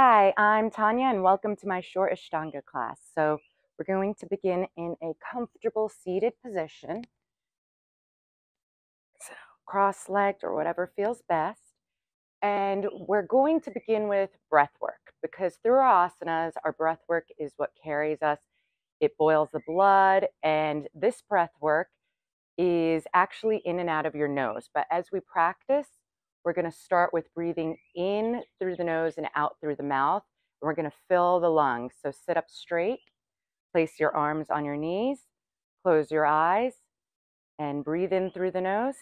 Hi, I'm Tania and welcome to my short Ashtanga class. So we're going to begin in a comfortable seated position. So cross-legged or whatever feels best. And we're going to begin with breath work because through our asanas, our breath work is what carries us. It boils the blood and this breath work is actually in and out of your nose. But as we practice, we're going to start with breathing in through the nose and out through the mouth. We're going to fill the lungs. So sit up straight, place your arms on your knees, close your eyes, and breathe in through the nose,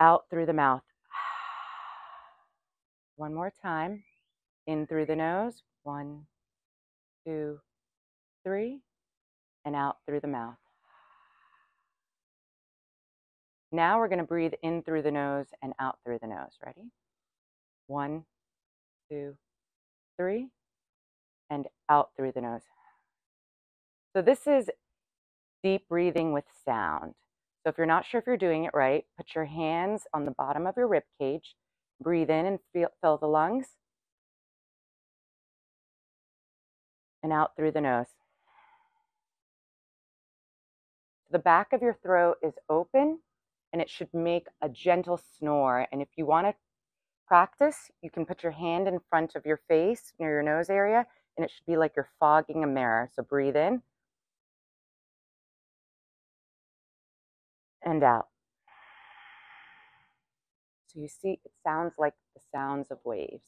out through the mouth. One more time. In through the nose. One, two, three, and out through the mouth. Now we're going to breathe in through the nose and out through the nose. Ready? One, two, three, and out through the nose. So this is deep breathing with sound. So if you're not sure if you're doing it right, put your hands on the bottom of your rib cage. Breathe in and feel, fill the lungs. And out through the nose. The back of your throat is open and it should make a gentle snore. And if you want to practice, you can put your hand in front of your face near your nose area, and it should be like you're fogging a mirror. So breathe in and out. So you see, it sounds like the sounds of waves.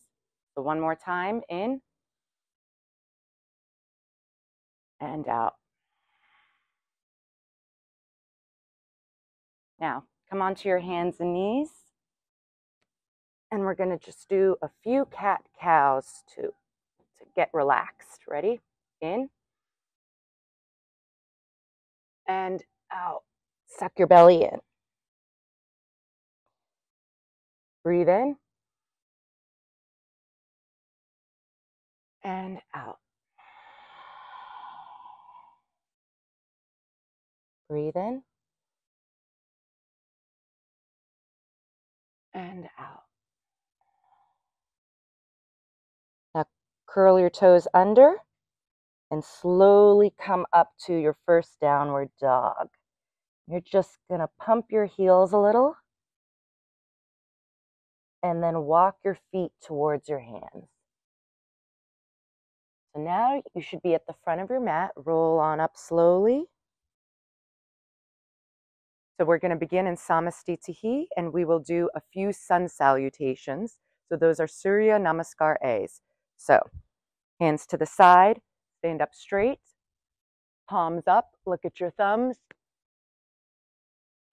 So one more time in and out. Now, Come onto your hands and knees. And we're going to just do a few cat cows to, to get relaxed. Ready? In. And out. Suck your belly in. Breathe in. And out. Breathe in. And out. Now curl your toes under and slowly come up to your first downward dog. You're just going to pump your heels a little and then walk your feet towards your hands. So now you should be at the front of your mat. Roll on up slowly. So we're going to begin in Samastitihi and we will do a few sun salutations. So those are Surya Namaskar A's. So hands to the side, stand up straight, palms up, look at your thumbs.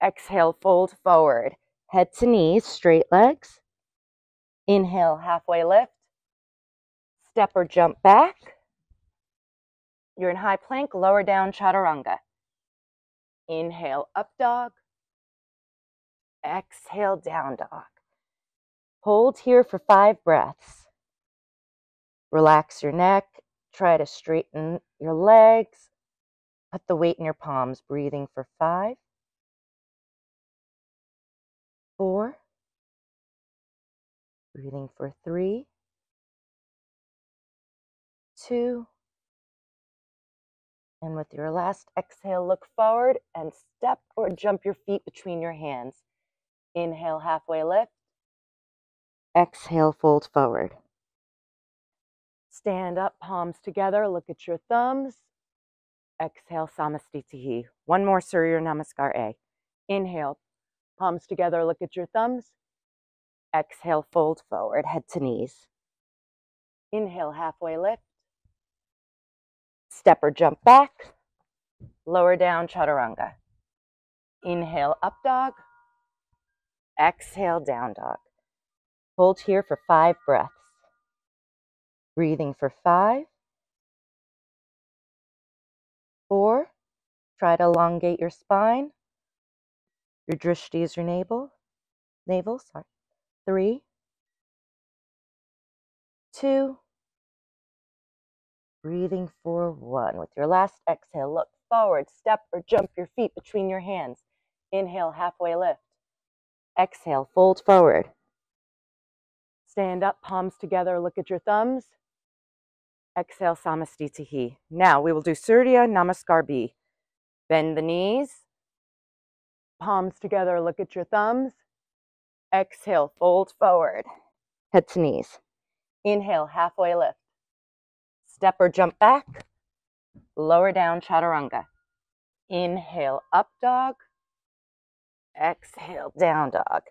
Exhale, fold forward, head to knees, straight legs. Inhale, halfway lift. Step or jump back. You're in high plank, lower down chaturanga. Inhale, up dog. Exhale, down dog. Hold here for five breaths. Relax your neck. Try to straighten your legs. Put the weight in your palms, breathing for five, four, breathing for three, two, and with your last exhale, look forward and step or jump your feet between your hands. Inhale, halfway lift. Exhale, fold forward. Stand up, palms together. Look at your thumbs. Exhale, Samastitihi. One more Surya Namaskar A. Inhale, palms together. Look at your thumbs. Exhale, fold forward, head to knees. Inhale, halfway lift. Step or jump back. Lower down, chaturanga. Inhale, up dog. Exhale, down dog. Hold here for five breaths. Breathing for five, four. Try to elongate your spine. Your drishti is your navel. Navel, sorry. Three, two, breathing for one. With your last exhale, look forward, step or jump your feet between your hands. Inhale, halfway lift. Exhale, fold forward. Stand up, palms together, look at your thumbs. Exhale, Samastitihi. Now we will do Surya Namaskar B. Bend the knees, palms together, look at your thumbs. Exhale, fold forward, head to knees. Inhale, halfway lift. Step or jump back, lower down, chaturanga. Inhale, up dog. Exhale, down dog.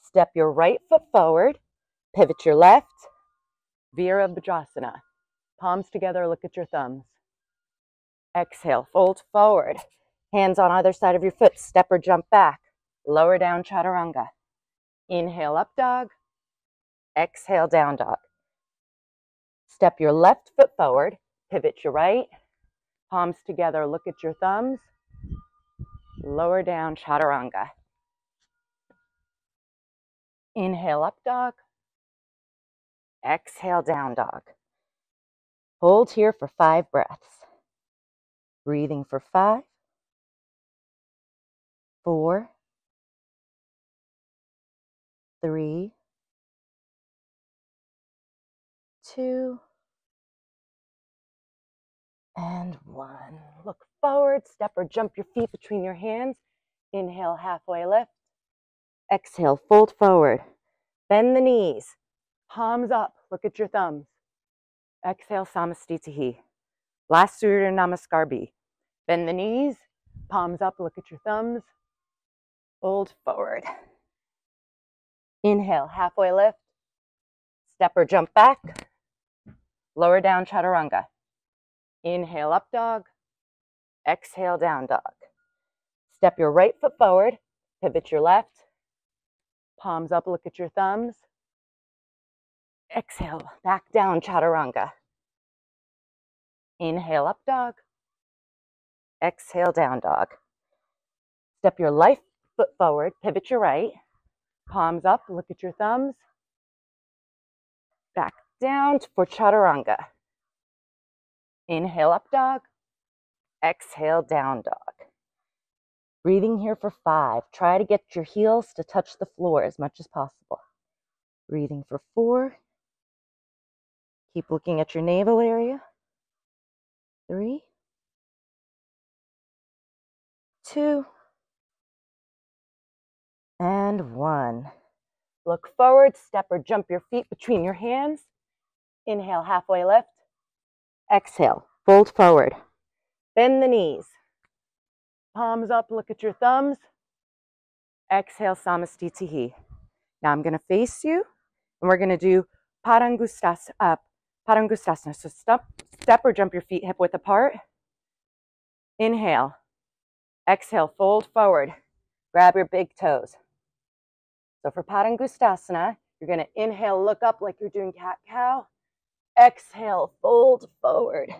Step your right foot forward, pivot your left, Virabhadrasana. Palms together, look at your thumbs. Exhale, fold forward. Hands on either side of your foot, step or jump back. Lower down, chaturanga. Inhale, up dog. Exhale, down dog. Step your left foot forward, pivot your right. Palms together, look at your thumbs. Lower down, chaturanga. Inhale, up dog. Exhale, down dog. Hold here for five breaths. Breathing for five, four, three, two, and one. Look forward, step or jump your feet between your hands. Inhale, halfway lift. Exhale, fold forward. Bend the knees. Palms up. Look at your thumbs. Exhale, Samastitihi. Last Surya Namaskar B. Bend the knees. Palms up. Look at your thumbs. Fold forward. Inhale, halfway lift. Step or jump back. Lower down, chaturanga. Inhale, up dog. Exhale, down dog. Step your right foot forward. Pivot your left. Palms up, look at your thumbs. Exhale, back down, chaturanga. Inhale, up dog. Exhale, down dog. Step your left foot forward, pivot your right. Palms up, look at your thumbs. Back down for chaturanga. Inhale, up dog. Exhale, down dog. Breathing here for five. Try to get your heels to touch the floor as much as possible. Breathing for four. Keep looking at your navel area. Three, two, and one. Look forward, step or jump your feet between your hands. Inhale, halfway lift. Exhale, fold forward. Bend the knees. Palms up, look at your thumbs. Exhale, Samastitihi. Now I'm going to face you, and we're going to do Padangustas, uh, Padangusthasana. So step, step or jump your feet hip width apart. Inhale. Exhale, fold forward. Grab your big toes. So for Padangusthasana, you're going to inhale, look up like you're doing cat cow. Exhale, fold forward.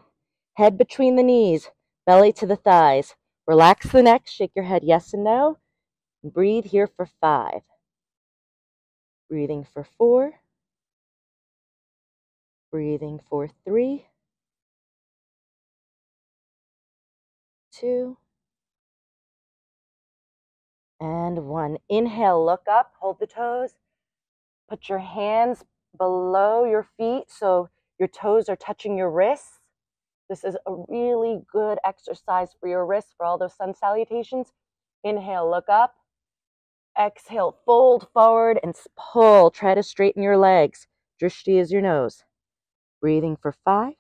Head between the knees, belly to the thighs. Relax the neck, shake your head yes and no. Breathe here for five. Breathing for four. Breathing for three. Two. And one. Inhale, look up, hold the toes. Put your hands below your feet so your toes are touching your wrists. This is a really good exercise for your wrists for all those sun salutations. Inhale, look up. Exhale, fold forward and pull. Try to straighten your legs. Drishti is your nose. Breathing for five.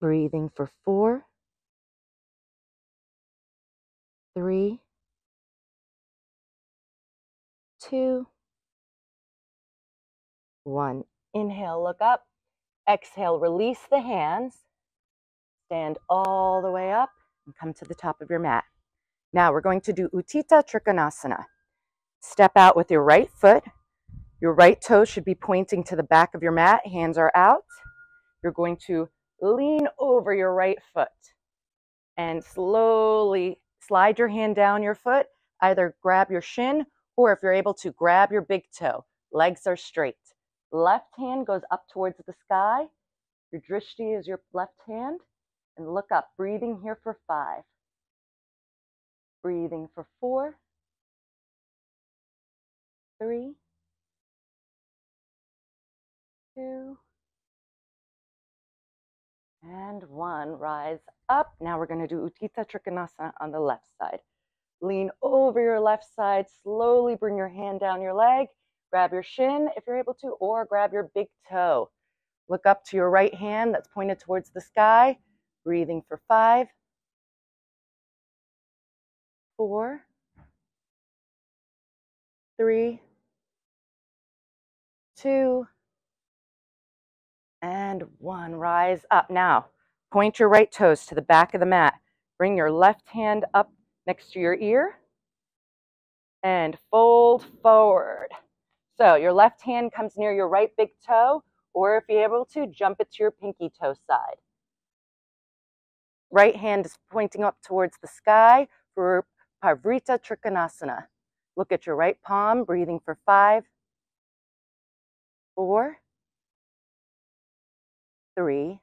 Breathing for four. Three. Two one. Inhale, look up. Exhale, release the hands. Stand all the way up and come to the top of your mat. Now we're going to do Utthita Trikonasana. Step out with your right foot. Your right toe should be pointing to the back of your mat. Hands are out. You're going to lean over your right foot and slowly slide your hand down your foot. Either grab your shin or if you're able to, grab your big toe. Legs are straight. Left hand goes up towards the sky. Your drishti is your left hand. And look up, breathing here for five. Breathing for four, three, two, and one. Rise up. Now we're going to do Utthita Trikonasana on the left side. Lean over your left side. Slowly bring your hand down your leg Grab your shin if you're able to, or grab your big toe. Look up to your right hand that's pointed towards the sky. Breathing for five, four, three, two, and one. Rise up. Now, point your right toes to the back of the mat. Bring your left hand up next to your ear and fold forward. So your left hand comes near your right big toe, or if you're able to, jump it to your pinky toe side. Right hand is pointing up towards the sky for Parivrtta Trikonasana. Look at your right palm, breathing for five, four, three,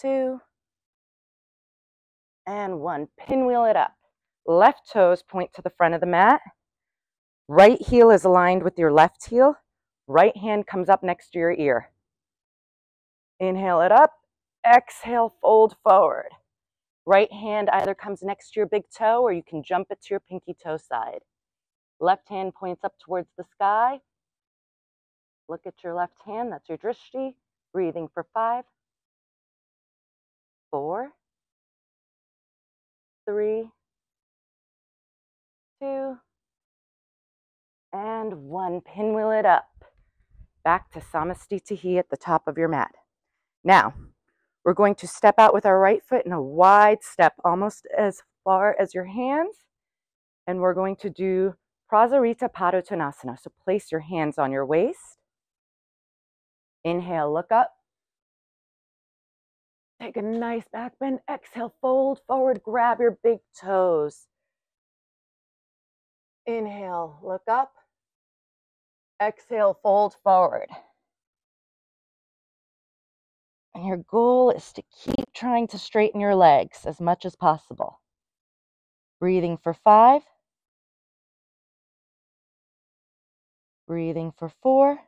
two, and one. Pinwheel it up. Left toes point to the front of the mat. Right heel is aligned with your left heel. Right hand comes up next to your ear. Inhale it up. Exhale, fold forward. Right hand either comes next to your big toe or you can jump it to your pinky toe side. Left hand points up towards the sky. Look at your left hand, that's your drishti. Breathing for five, four, three, two, and one. Pinwheel it up. Back to Samastitihi at the top of your mat. Now, we're going to step out with our right foot in a wide step, almost as far as your hands. And we're going to do Prasarita Padottanasana. So place your hands on your waist. Inhale, look up. Take a nice back bend. Exhale, fold forward, grab your big toes. Inhale, look up. Exhale, fold forward. And your goal is to keep trying to straighten your legs as much as possible. Breathing for five. Breathing for four.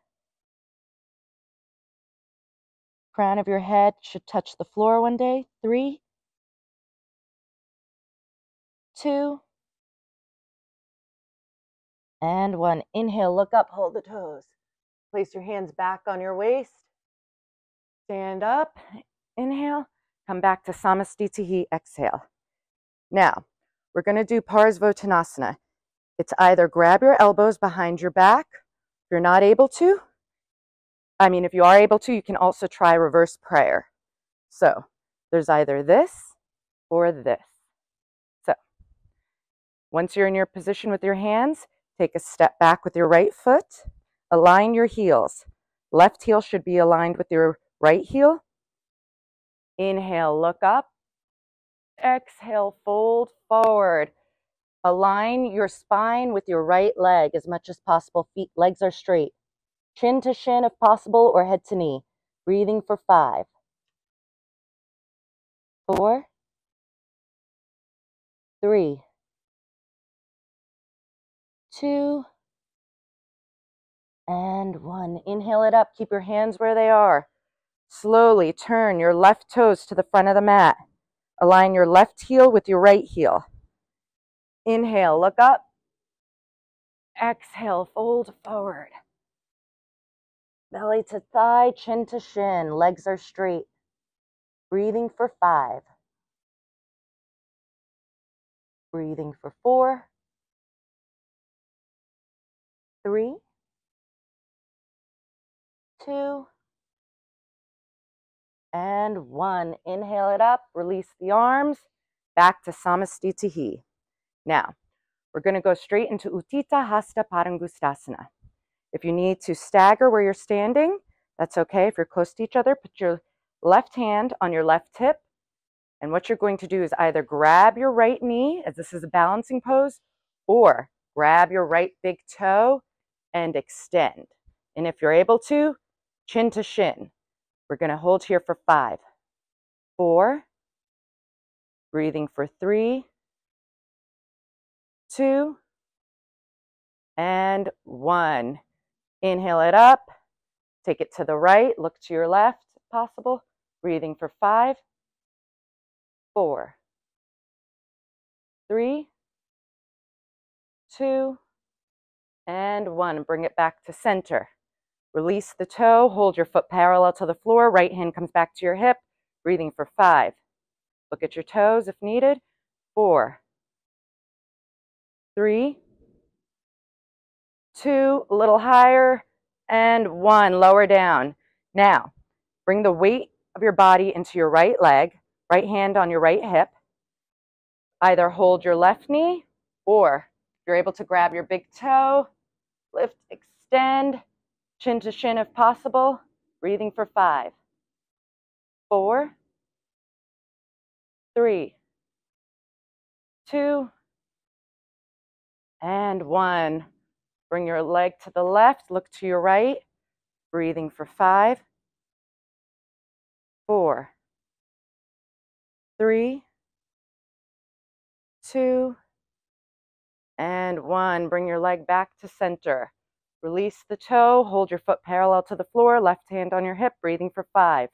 Crown of your head should touch the floor one day. Three. Two. And one. Inhale, look up, hold the toes. Place your hands back on your waist. Stand up, inhale, come back to Samastitihi, exhale. Now, we're going to do Parsvottanasana. It's either grab your elbows behind your back. If you're not able to, I mean, if you are able to, you can also try reverse prayer. So there's either this or this. So once you're in your position with your hands, take a step back with your right foot. Align your heels. Left heel should be aligned with your right heel. Inhale, look up. Exhale, fold forward. Align your spine with your right leg as much as possible. Feet, legs are straight. Chin to shin if possible, or head to knee. Breathing for five, four, three, two, and one. Inhale it up. Keep your hands where they are. Slowly turn your left toes to the front of the mat. Align your left heel with your right heel. Inhale, look up. Exhale, fold forward. Belly to thigh, chin to shin, legs are straight. Breathing for five. Breathing for four. Three. Two and one. Inhale it up, release the arms, back to Samastitihi. Now, we're going to go straight into Utthita Hasta Padangusthasana. If you need to stagger where you're standing, that's okay. If you're close to each other, put your left hand on your left hip. And what you're going to do is either grab your right knee, as this is a balancing pose, or grab your right big toe and extend. And if you're able to, chin to shin. We're going to hold here for five, four, breathing for three, two, and one. Inhale it up, take it to the right, look to your left if possible, Breathing for five, four, three, two, and one. Bring it back to center. Release the toe, hold your foot parallel to the floor, right hand comes back to your hip, breathing for five. Look at your toes if needed. Four, three, two, a little higher, and one, lower down. Now, bring the weight of your body into your right leg, right hand on your right hip. Either hold your left knee or you're able to grab your big toe, lift, extend, chin to shin if possible, breathing for five, four, three, two, and one. Bring your leg to the left, look to your right, breathing for five, four, three, two, and one. Bring your leg back to center. Release the toe, hold your foot parallel to the floor, left hand on your hip, breathing for five,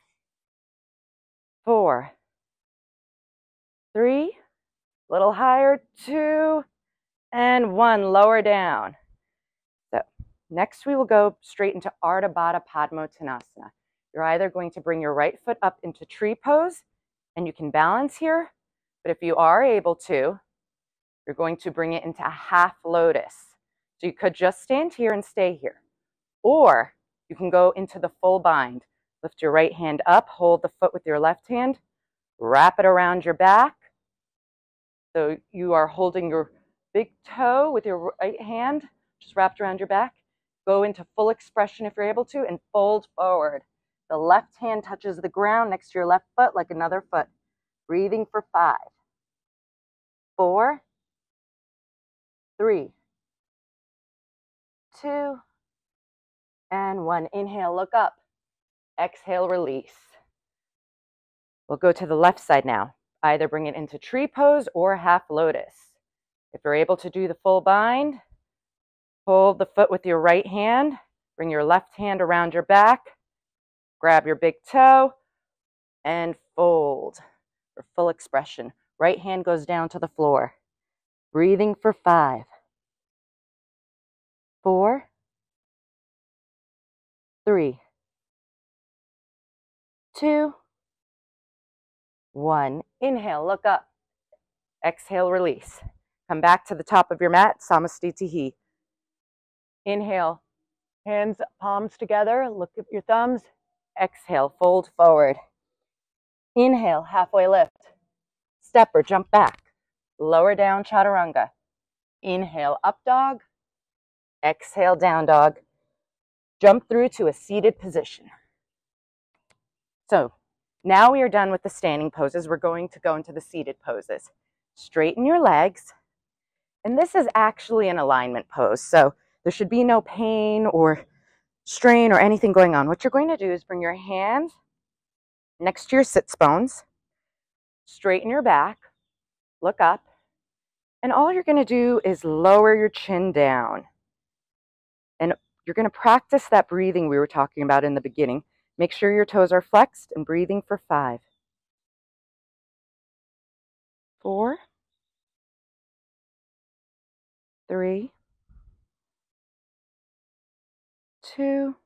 four, three, little higher, two, and one, lower down. So next we will go straight into Ardha Baddha Padmottanasana. You're either going to bring your right foot up into tree pose, and you can balance here, but if you are able to, you're going to bring it into a half lotus. So you could just stand here and stay here. Or you can go into the full bind. Lift your right hand up, hold the foot with your left hand, wrap it around your back. So you are holding your big toe with your right hand, just wrapped around your back. Go into full expression if you're able to, and fold forward. The left hand touches the ground next to your left foot like another foot. Breathing for five, four, three, two, and one. Inhale, look up. Exhale, release. We'll go to the left side now. Either bring it into tree pose or half lotus. If you're able to do the full bind, hold the foot with your right hand. Bring your left hand around your back. Grab your big toe and fold for full expression. Right hand goes down to the floor. Breathing for five, four, three, two, one. Inhale, look up. Exhale, release. Come back to the top of your mat, Samastitihi. Inhale, hands, palms together, look at your thumbs. Exhale, fold forward. Inhale, halfway lift. Step or jump back. Lower down, chaturanga. Inhale, up dog. Exhale, down dog. Jump through to a seated position. So now we are done with the standing poses. We're going to go into the seated poses. Straighten your legs. And this is actually an alignment pose. So there should be no pain or strain or anything going on. What you're going to do is bring your hands next to your sits bones, straighten your back, look up, and all you're going to do is lower your chin down. You're going to practice that breathing we were talking about in the beginning. Make sure your toes are flexed and breathing for five, four, three, two,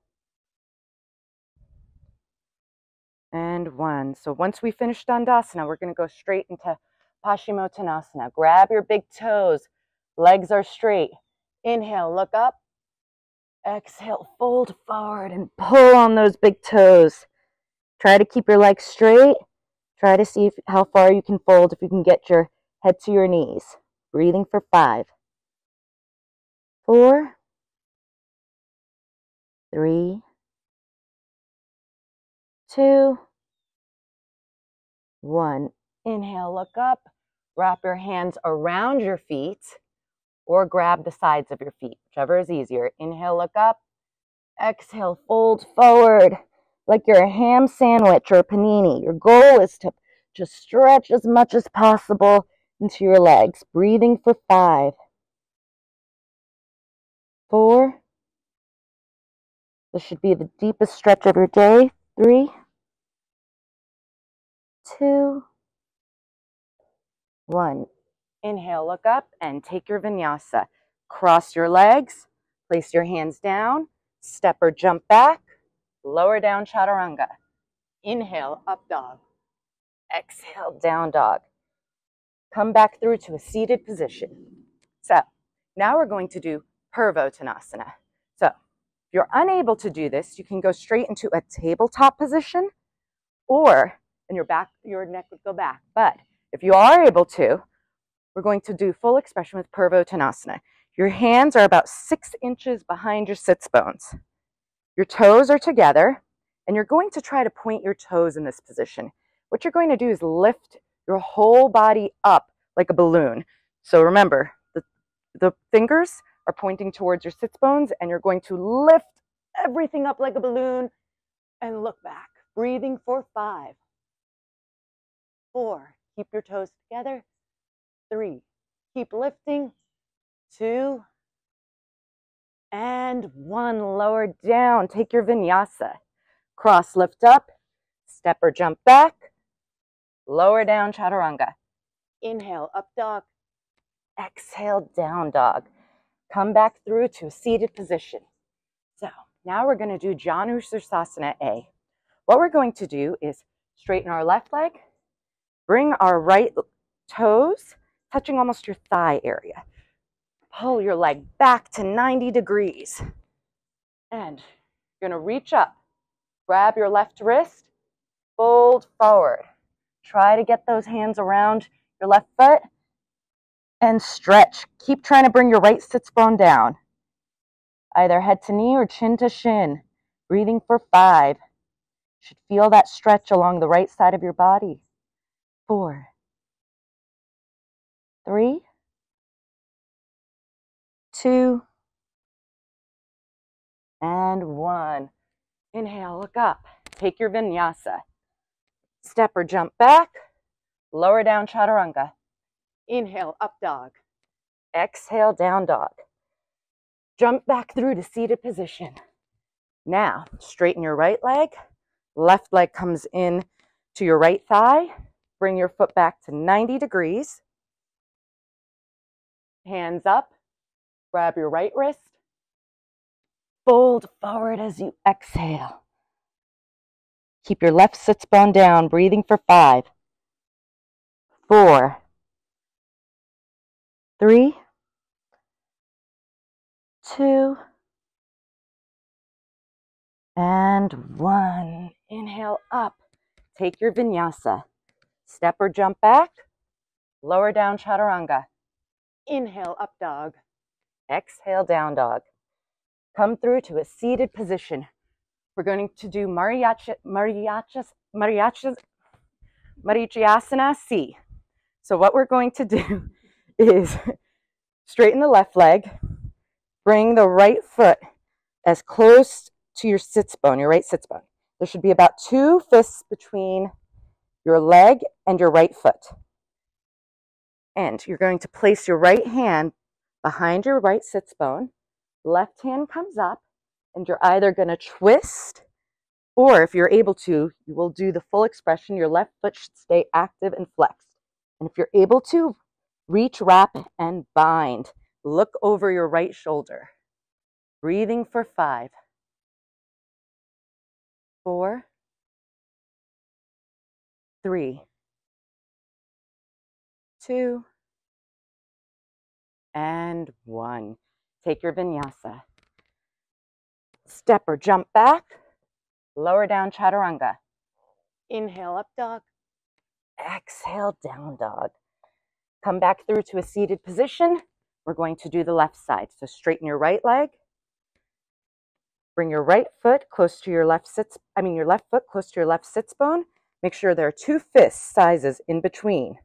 and one. So once we finish Dandasana, we're going to go straight into Paschimottanasana. Grab your big toes. Legs are straight. Inhale, look up. Exhale, fold forward and pull on those big toes. Try to keep your legs straight. Try to see if, how far you can fold if you can get your head to your knees. Breathing for five, four, three, two, one. Inhale, look up. Wrap your hands around your feet or grab the sides of your feet, whichever is easier. Inhale, look up. Exhale, fold forward like you're a ham sandwich or a panini. Your goal is to just stretch as much as possible into your legs. Breathing for five, four. This should be the deepest stretch of your day. Three, two, one. Inhale, look up and take your vinyasa. Cross your legs, place your hands down, step or jump back, lower down chaturanga. Inhale, up dog. Exhale, down dog. Come back through to a seated position. So now we're going to do Purvottanasana. So if you're unable to do this, you can go straight into a tabletop position or and your back, your neck would go back. But if you are able to, we're going to do full expression with Purvottanasana. Your hands are about six inches behind your sits bones. Your toes are together, and you're going to try to point your toes in this position. What you're going to do is lift your whole body up like a balloon. So remember, the, the fingers are pointing towards your sits bones, and you're going to lift everything up like a balloon and look back, breathing for five, four, keep your toes together, three, keep lifting, two, and one. Lower down. Take your vinyasa. Cross, lift up, step or jump back, lower down chaturanga. Inhale, up dog. Exhale, down dog. Come back through to a seated position. So now we're going to do Janu Sirsasana A. What we're going to do is straighten our left leg, bring our right toes touching almost your thigh area. Pull your leg back to 90 degrees. And you're going to reach up, grab your left wrist, fold forward. Try to get those hands around your left foot and stretch. Keep trying to bring your right sits bone down, either head to knee or chin to shin. Breathing for five. Should feel that stretch along the right side of your body. Four, three, two, and one. Inhale, look up. Take your vinyasa. Step or jump back. Lower down chaturanga. Inhale, up dog. Exhale, down dog. Jump back through to seated position. Now, straighten your right leg. Left leg comes in to your right thigh. Bring your foot back to 90 degrees. Hands up. Grab your right wrist. Fold forward as you exhale. Keep your left sits bone down, breathing for five, four, three, two, and one. Inhale up. Take your vinyasa. Step or jump back. Lower down chaturanga. Inhale, up dog. Exhale, down dog. Come through to a seated position. We're going to do mariachi, mariachis, mariachis, marichyasana C. So what we're going to do is straighten the left leg, bring the right foot as close to your sits bone, your right sits bone. There should be about two fists between your leg and your right foot. And you're going to place your right hand behind your right sits bone. Left hand comes up, and you're either going to twist, or if you're able to, you will do the full expression. Your left foot should stay active and flexed. And if you're able to, reach, wrap, and bind. Look over your right shoulder. Breathing for five, four, three, two, and one. Take your vinyasa. Step or jump back, lower down chaturanga. Inhale, up dog. Exhale, down dog. Come back through to a seated position. We're going to do the left side. So straighten your right leg. Bring your right foot close to your left sits, I mean your left foot close to your left sits bone. Make sure there are two fist sizes in between.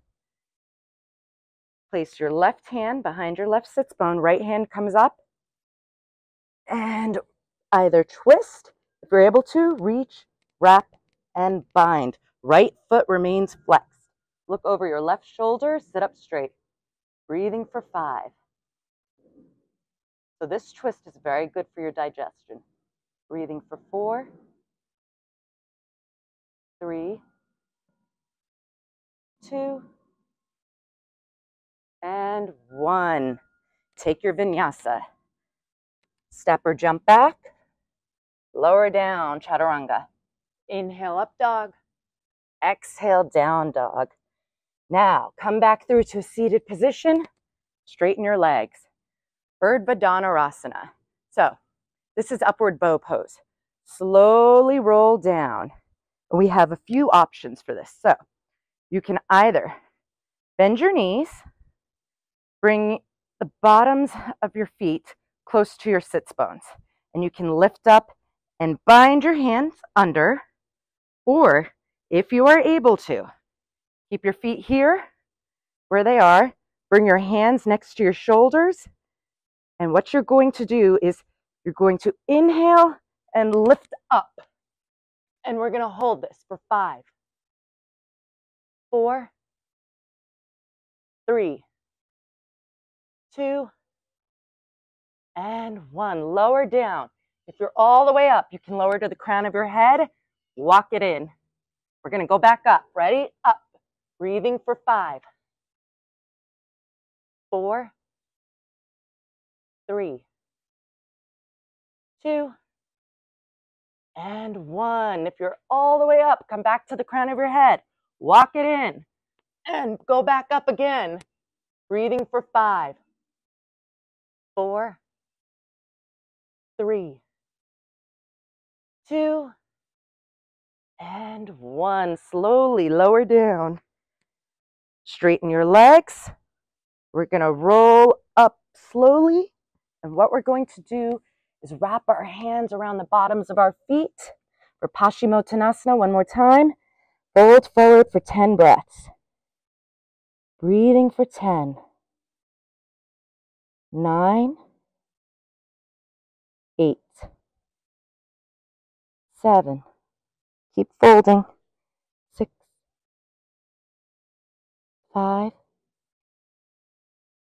Place your left hand behind your left sits bone. Right hand comes up. And either twist, if you're able to, reach, wrap, and bind. Right foot remains flexed. Look over your left shoulder, sit up straight. Breathing for five. So this twist is very good for your digestion. Breathing for four, three, two, and one. Take your vinyasa. Step or jump back. Lower down, chaturanga. Inhale, up dog. Exhale, down dog. Now, come back through to a seated position. Straighten your legs. Urdhva Dhanurasana. So, this is upward bow pose. Slowly roll down. We have a few options for this. So, you can either bend your knees, bring the bottoms of your feet close to your sits bones, and you can lift up and bind your hands under, or if you are able to, keep your feet here where they are, bring your hands next to your shoulders, and what you're going to do is you're going to inhale and lift up. And we're going to hold this for five, four, three, two, and one. Lower down. If you're all the way up, you can lower to the crown of your head. Walk it in. We're going to go back up. Ready? Up. Breathing for five, four, three, two, and one. If you're all the way up, come back to the crown of your head. Walk it in and go back up again. Breathing for five, four, three, two, and one. Slowly lower down. Straighten your legs. We're going to roll up slowly. And what we're going to do is wrap our hands around the bottoms of our feet for Paschimottanasana one more time. Fold forward for 10 breaths. Breathing for 10, 9, 8, 7, keep folding, 6, 5,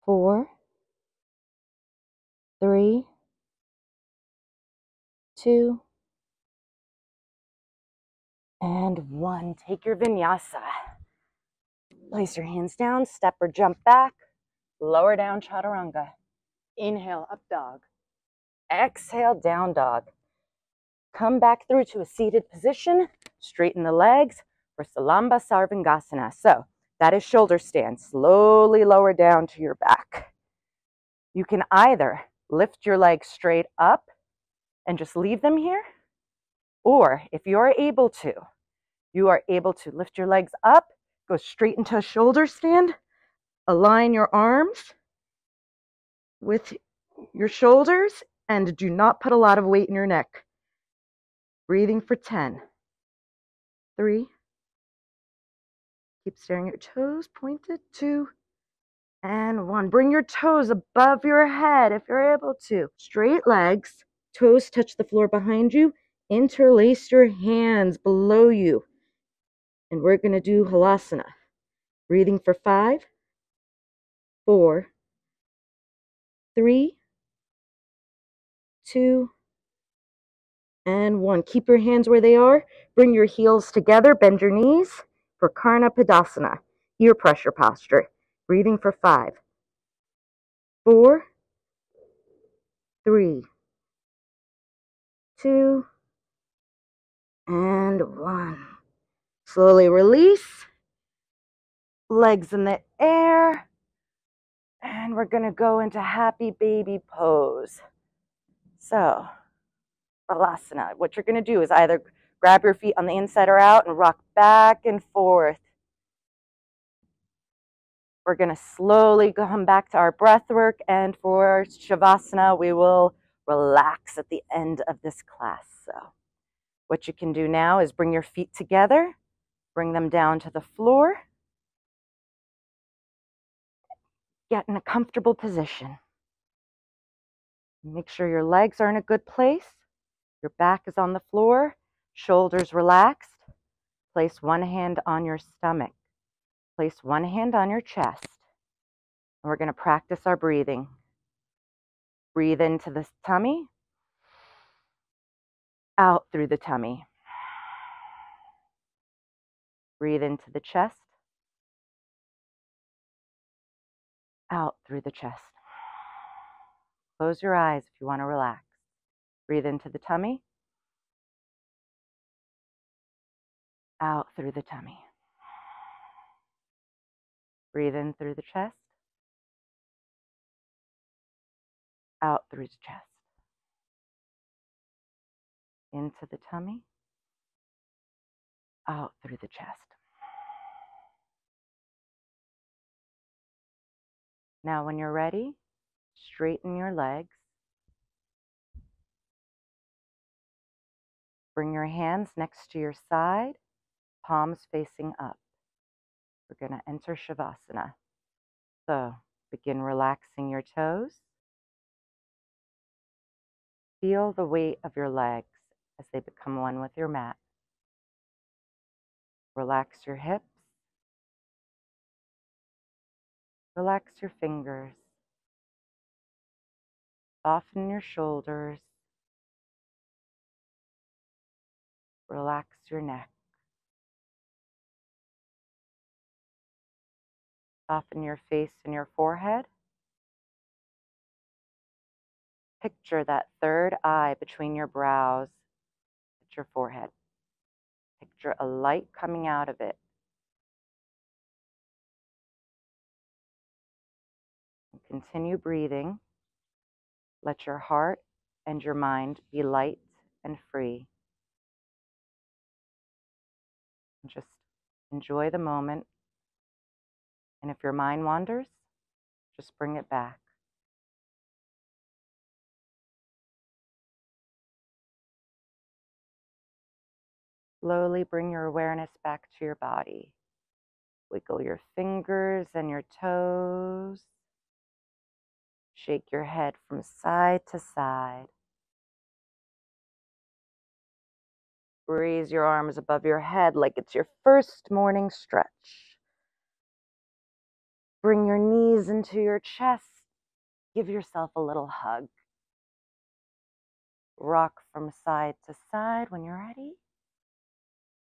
4, 3, two, and one. Take your vinyasa. Place your hands down, step or jump back, lower down chaturanga. Inhale, up dog. Exhale, down dog. Come back through to a seated position, straighten the legs for Salamba Sarvangasana. So that is shoulder stand. Slowly lower down to your back. You can either lift your legs straight up and just leave them here. Or if you're able to, you are able to lift your legs up, go straight into a shoulder stand, align your arms with your shoulders, and do not put a lot of weight in your neck. Breathing for 10. Three. Keep staring at your toes, pointed. Two. And one. Bring your toes above your head if you're able to. Straight legs Toes touch the floor behind you. Interlace your hands below you. And we're going to do halasana. Breathing for five, four, three, two, and one. Keep your hands where they are. Bring your heels together. Bend your knees for Karna Padasana, ear pressure posture. Breathing for five, four, three, two, and one. Slowly release. Legs in the air. And we're to go into happy baby pose. So, Balasana. What you're to do is either grab your feet on the inside or out and rock back and forth. We're going to slowly come back to our breath work. And for Shavasana, we will relax at the end of this class. So what you can do now is bring your feet together, bring them down to the floor, get in a comfortable position. Make sure your legs are in a good place. Your back is on the floor, shoulders relaxed. Place one hand on your stomach. Place one hand on your chest. And we're going to practice our breathing. Breathe into the tummy, out through the tummy. Breathe into the chest, out through the chest. Close your eyes if you want to relax. Breathe into the tummy, out through the tummy. Breathe in through the chest, out through the chest, into the tummy, out through the chest. Now, when you're ready, straighten your legs. Bring your hands next to your side, palms facing up. We're going to enter Shavasana. So, begin relaxing your toes. Feel the weight of your legs as they become one with your mat. Relax your hips. Relax your fingers. Soften your shoulders. Relax your neck. Soften your face and your forehead. Picture that third eye between your brows at your forehead. Picture a light coming out of it. Continue breathing. Let your heart and your mind be light and free. Just enjoy the moment. And if your mind wanders, just bring it back. Slowly bring your awareness back to your body. Wiggle your fingers and your toes. Shake your head from side to side. Raise your arms above your head like it's your first morning stretch. Bring your knees into your chest. Give yourself a little hug. Rock from side to side when you're ready.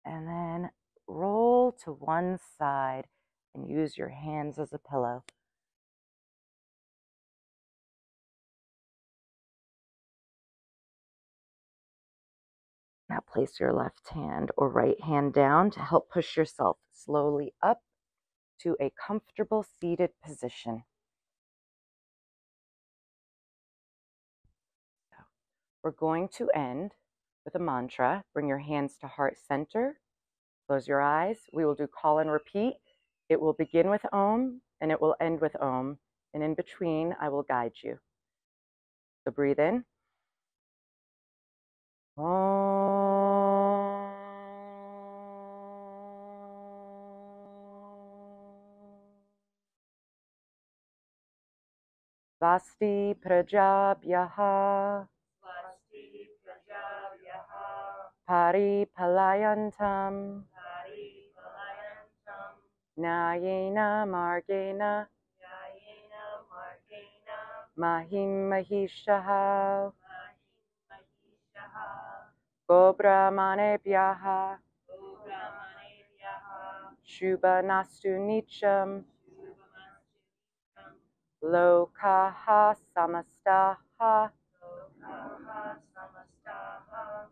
And then roll to one side and use your hands as a pillow. Now place your left hand or right hand down to help push yourself slowly up to a comfortable seated position. We're going to end with a mantra. Bring your hands to heart center. Close your eyes. We will do call and repeat. It will begin with Om and it will end with Om. And in between, I will guide you. So breathe in. Om. वास्ति प्रजाभ्यः परिपलायन्तं न्यायेन मार्गेण महिं महिषः गोब्राह्मणेभ्यः शुभनास्तु नित्यम् Lokaha Samastaha.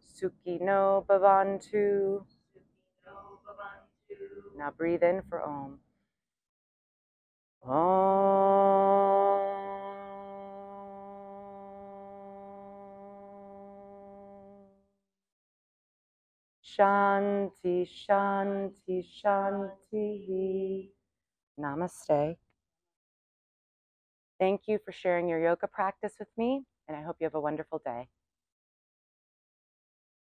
Sukino Bhavantu. Now breathe in for Om. Om. Shanti, Shanti, Shanti. Namaste. Thank you for sharing your yoga practice with me, and I hope you have a wonderful day.